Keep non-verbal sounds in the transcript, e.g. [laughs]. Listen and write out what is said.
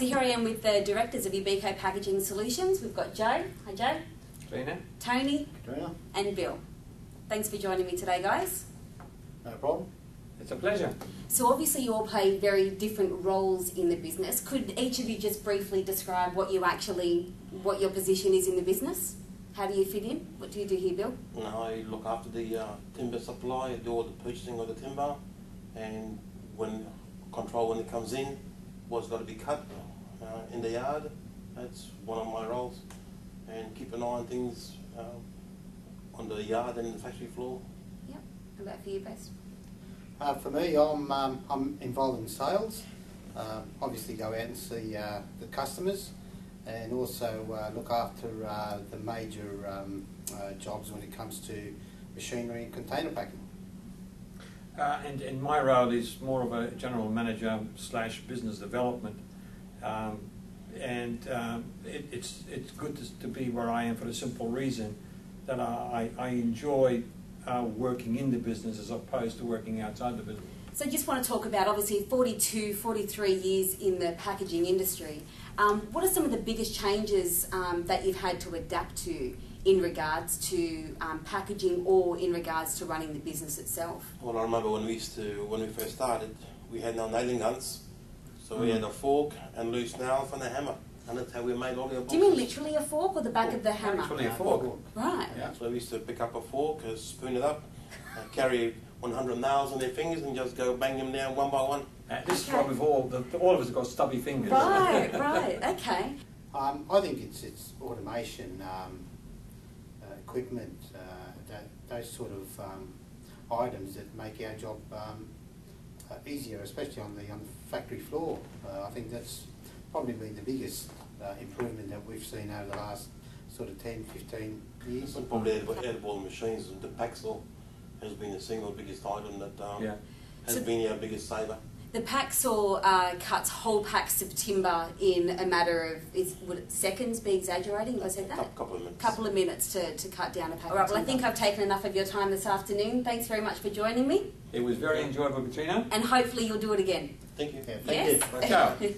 So here I am with the directors of UBEECO Packaging Solutions. We've got Joe. Hi, Joe. Trina? Tony Katrina, and Bill. Thanks for joining me today, guys. no problem. It's a pleasure. So obviously you all play very different roles in the business. Could each of you just briefly describe what you actually, what your position is in the business? How do you fit in? What do you do here, Bill? And I look after the uh, timber supply, I do all the purchasing of the timber, and when control when it comes in, what's got to be cut uh, in the yard. That's one of my roles, and keep an eye on things uh, on the yard and the factory floor. Yep. How about for you, Bess? Uh, for me, I'm, um, I'm involved in sales. Um, obviously, go out and see uh, the customers and also uh, look after uh, the major um, uh, jobs when it comes to machinery and container packing. Uh, and, and my role is more of a general manager slash business development. Um, and um, it, it's, it's good to, to be where I am for the simple reason that I, I enjoy uh, working in the business as opposed to working outside the business. So just want to talk about obviously 42, 43 years in the packaging industry. Um, what are some of the biggest changes um, that you've had to adapt to in regards to um, packaging or in regards to running the business itself? Well, I remember when we used to when we first started, we had no nailing guns, so we Mm. had a fork and loose nails and a hammer, and that's how we made all our boxes. Do you mean literally a fork or the back of the hammer? Actually, a fork. Right. Yeah. So we used to pick up a fork, uh, spoon it up, uh, carry 100 nails on their fingers, and just go bang them down one by one. Uh, this is Okay. why we've all, the, all of us have got stubby fingers. Right, right, okay. [laughs] Um, I think it's, it's automation, um, equipment, uh, that, those sort of um, items that make our job um, uh, easier, especially on the, on the factory floor. Uh, I think that's probably been the biggest uh, improvement that we've seen over the last sort of 10, 15 years. So probably edible, edible machines, the packsaw has been the single biggest item that um, Yeah. has So- been our biggest saver. The packsaw uh, cuts whole packs of timber in a matter of, is, would it seconds be exaggerating if I said that? Couple, couple of minutes. couple of minutes to, to cut down a pack. All right, well, I think I've taken enough of your time this afternoon. Thanks very much for joining me, It was very enjoyable, Katrina. and hopefully you'll do it again. Thank you. Yeah, thank yes? Ciao. [laughs] you.